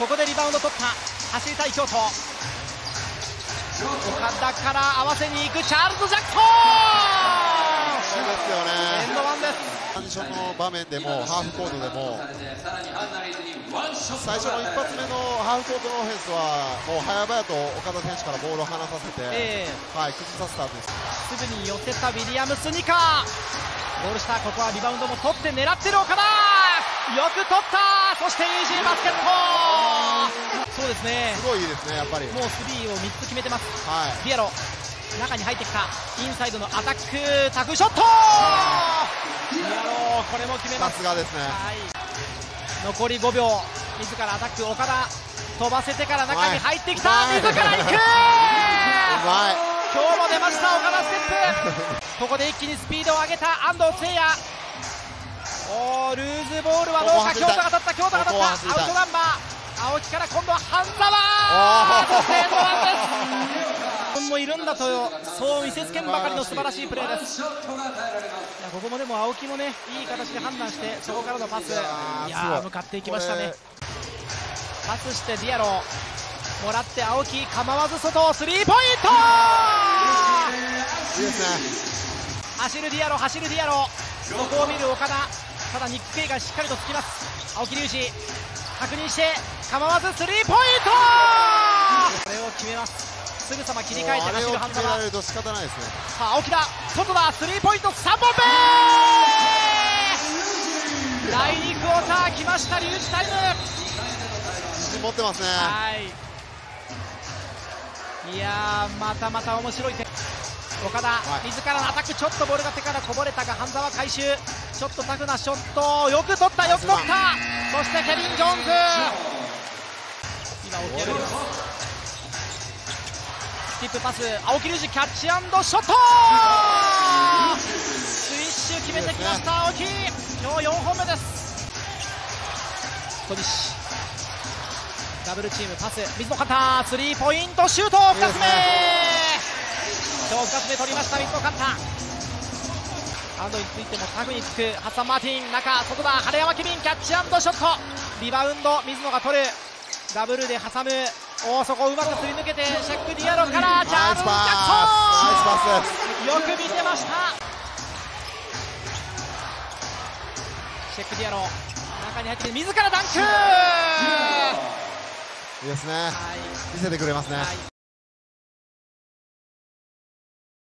ここでリバウンド取った。走りたい京都。岡田から合わせに行くチャールズ・ジャクソン。ですよエンねドワンです。トランジションの場面でもハーフコートでも。最初の一発目のハーフコートのオフェンスはもう早々と岡田選手からボールを離させて、えはい、崩させたんです。ーすぐに寄せたウィリアムス・ニカ。ゴール下ここはリバウンドも取って狙ってる岡田。よく取った。そしてイージーバスケットそうですね。すごいいいですねやっぱり。もうスリーを3つ決めてます。はい。ディアロ。中に入ってきた。インサイドのアタックタフショット！ディアロこれも決めます。さすがですね。はい。残り5秒。自らアタック岡田。飛ばせてから中に入ってきた。はい。自ら行く！うまい。今日も出ました岡田ステップ。ここで一気にスピードを上げた。安藤誠也。おールーズボールはどうか？京都が取った京都が取った。アウトナンバー青木から今度は半沢。そしてエンドワンです自分もいるんだとそう見せつけんばかりの素晴らしいプレーです。いやここもでも青木もねいい形で判断してそこからのパスいや向かっていきましたね。パスしてディアロもらって青木構わず外スリーポイント!いいですね。走るディアロ走るディアロ。そこを見る岡田。ただニック・ケイがしっかりとつきます。青木隆二確認して構わずスリーポイント!これを決めます。すぐさま切り替えてもうあれを走る半沢決められると仕方ないですねさあ青木だ外だスリーポイント3本目!第2クォーター来ましたリュウジタイム!自信持ってますね。はい。いやーまたまた面白い点岡田、はい。自らのアタックちょっとボールが手からこぼれたが半沢回収ちょっとタフなショットよく取ったよく取った。そしてケビン・ジョーンズ。今起き上がりますスキップパス青木隆二キャッチアンドショット。スイッシュ決めてきました青木。今日4本目です。小西ダブルチームパス。水野カンタースリーポイントシュート2つ目今日2つ目取りました水野カンタハンドについてもタフにつくハッサン・マーティン中外だ晴山ケビンキャッチアンドショット。リバウンド水野が取る。ダブルで挟む。おーそこをうまくすり抜けてシェック・ディアロからチャールズ・ジャクソよく見てました。シェック・ディアロ中に入って自らダンク。いいですね。はい。見せてくれますね。はい